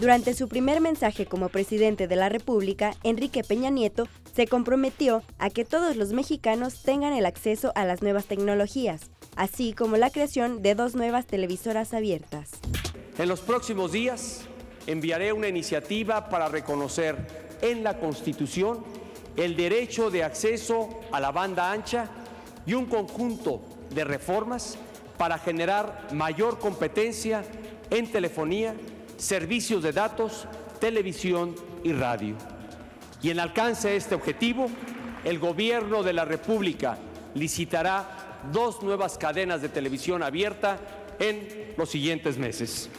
Durante su primer mensaje como presidente de la República, Enrique Peña Nieto se comprometió a que todos los mexicanos tengan el acceso a las nuevas tecnologías, así como la creación de dos nuevas televisoras abiertas. En los próximos días enviaré una iniciativa para reconocer en la Constitución el derecho de acceso a la banda ancha y un conjunto de reformas para generar mayor competencia en telefonía servicios de datos, televisión y radio. Y en alcance de este objetivo, el Gobierno de la República licitará dos nuevas cadenas de televisión abierta en los siguientes meses.